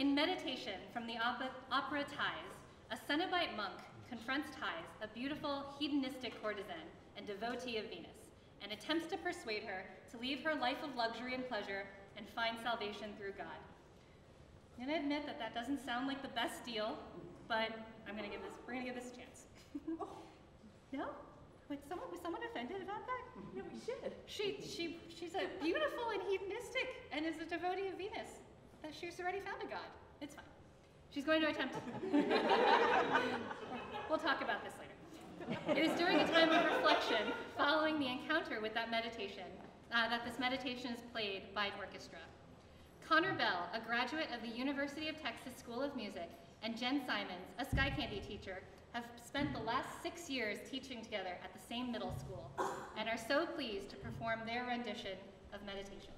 In meditation from the opera, opera Thaïs, a Cenobite monk confronts Thaïs, a beautiful hedonistic courtesan and devotee of Venus, and attempts to persuade her to leave her life of luxury and pleasure and find salvation through God. I'm gonna admit that that doesn't sound like the best deal, but I'm gonna give this, we're gonna give this a chance. no? Wait, someone, was someone offended about that? No, we should. She, she, she's a beautiful and hedonistic and is a devotee of Venus. That she's already found a god. It's fine. She's going to attempt. we'll talk about this later. It is during a time of reflection following the encounter with that meditation uh, that this meditation is played by an orchestra. Connor Bell, a graduate of the University of Texas School of Music, and Jenn Simonds, a Sky Candy teacher, have spent the last six years teaching together at the same middle school and are so pleased to perform their rendition of meditation.